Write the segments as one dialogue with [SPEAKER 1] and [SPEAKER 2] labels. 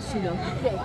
[SPEAKER 1] compartilhou.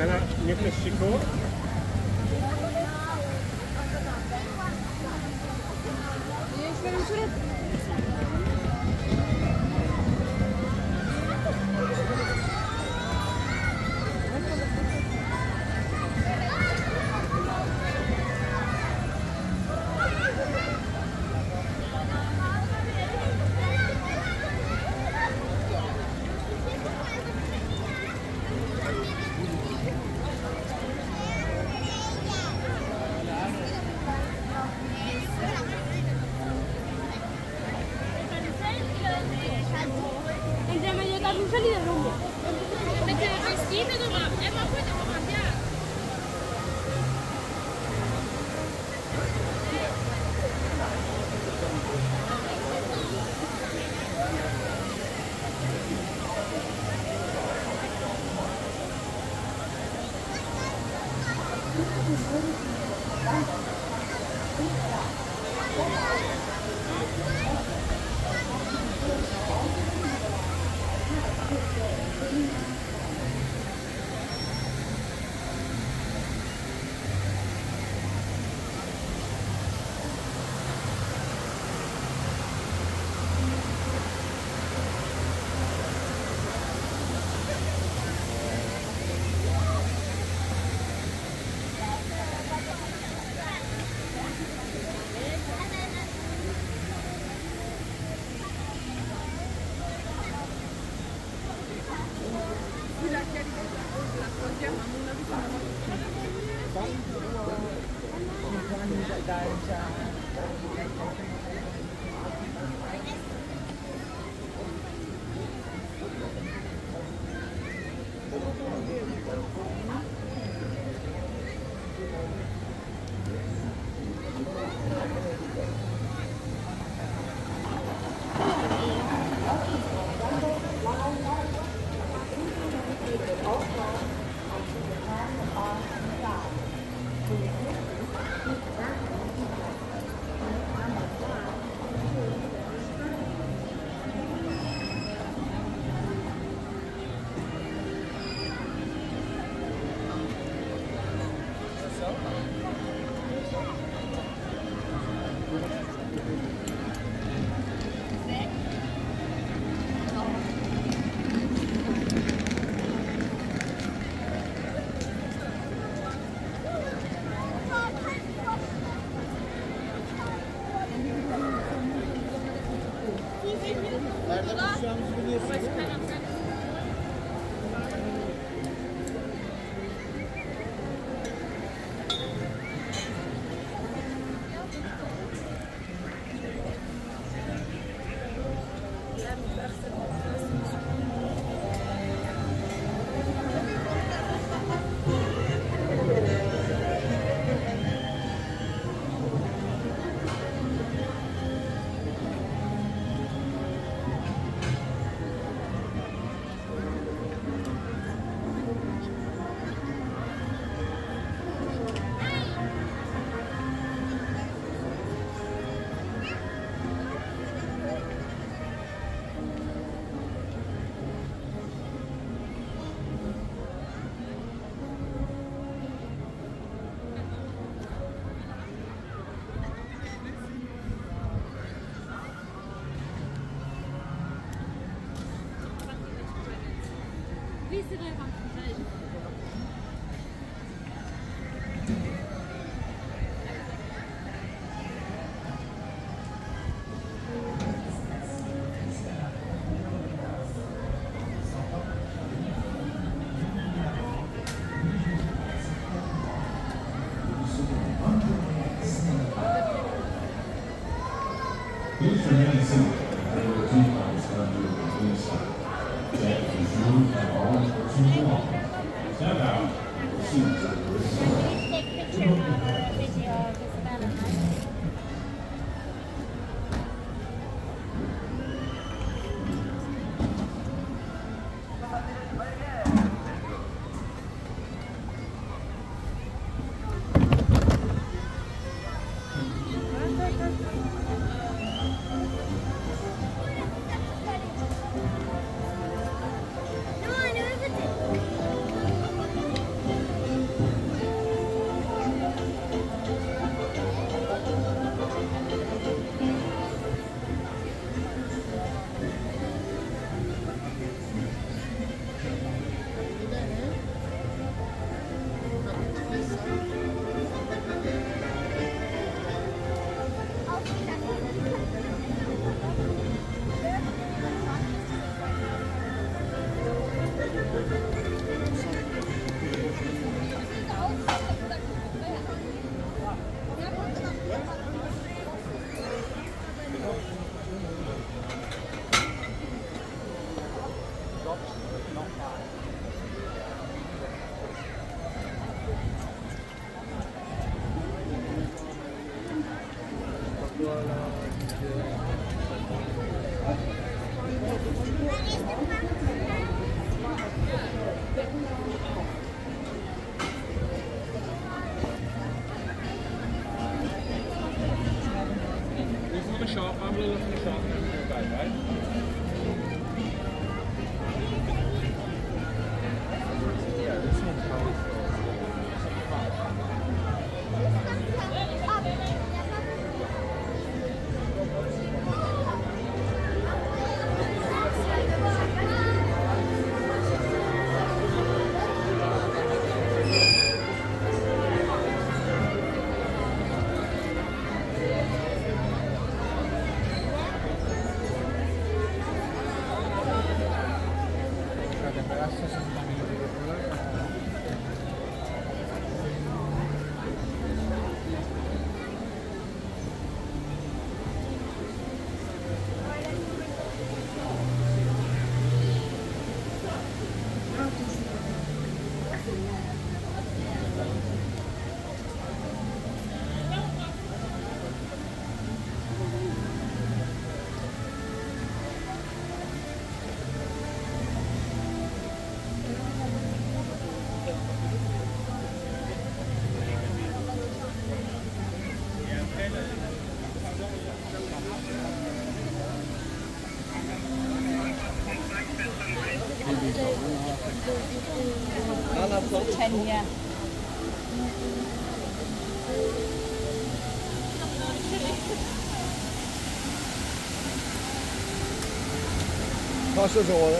[SPEAKER 1] Sana, Mexico, 그 전략이 있습니다. 便宜。他射死我的，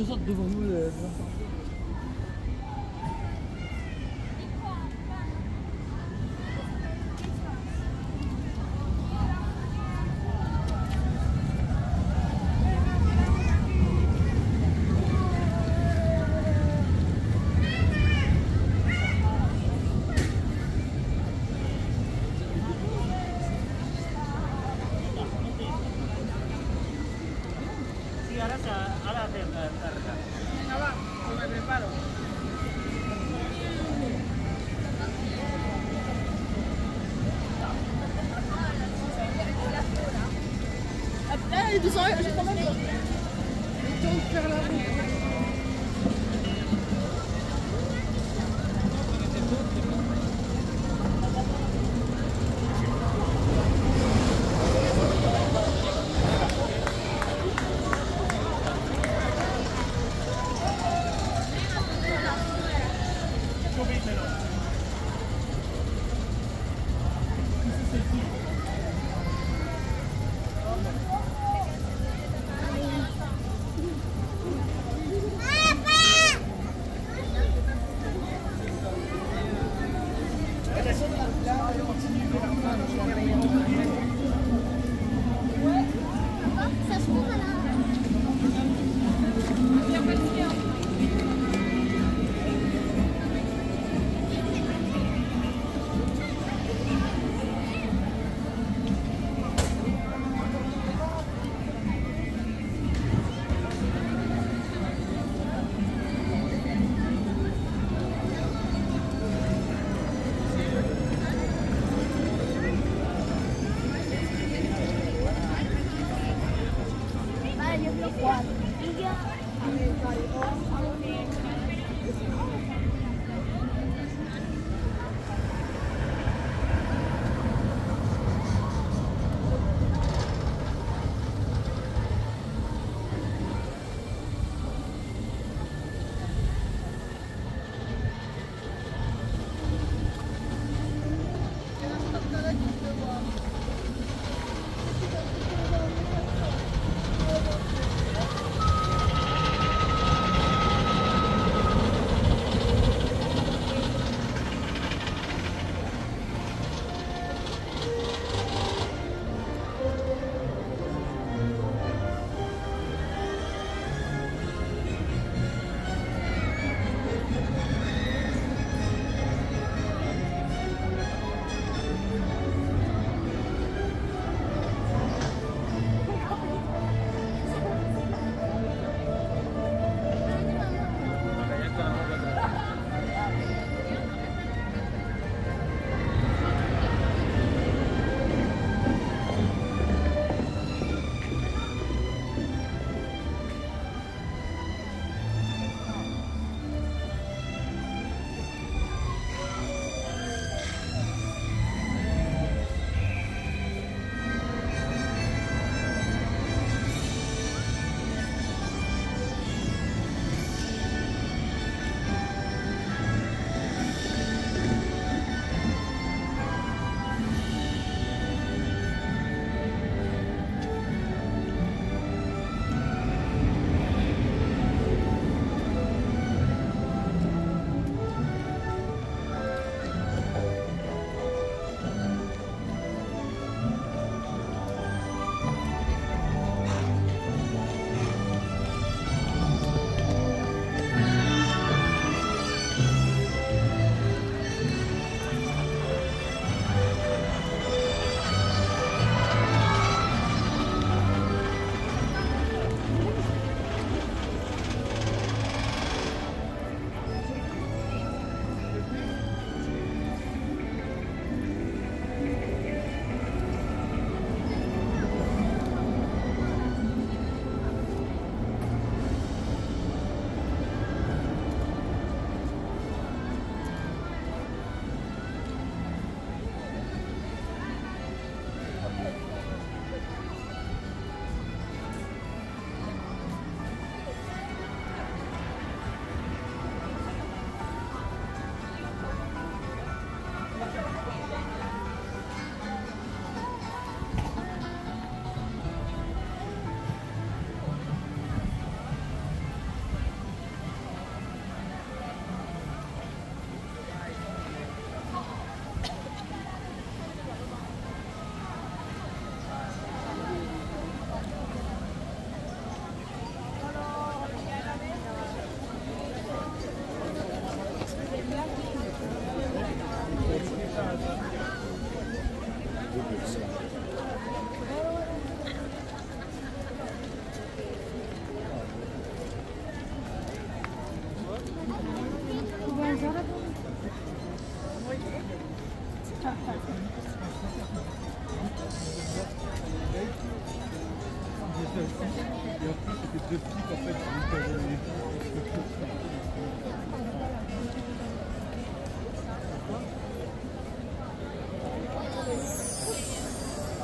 [SPEAKER 2] deux autres devant nous, Attends de faire la route.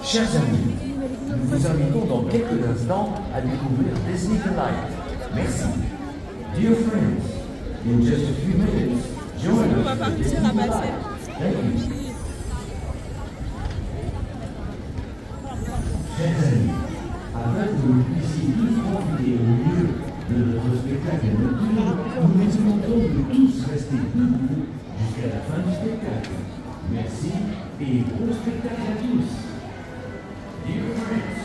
[SPEAKER 3] Chers amis, nous vous invitons dans quelques instants à découvrir Disney Delight. Merci. Dear friends, in just a few minutes, join us for Disney Delight. Thank you. Chers amis, afin que vous puissiez tous profiter au mieux de notre spectacle nocturne, nous vous demandons de tous rester debout jusqu'à la fin du spectacle. Merci et bon spectacle à tous. Thanks.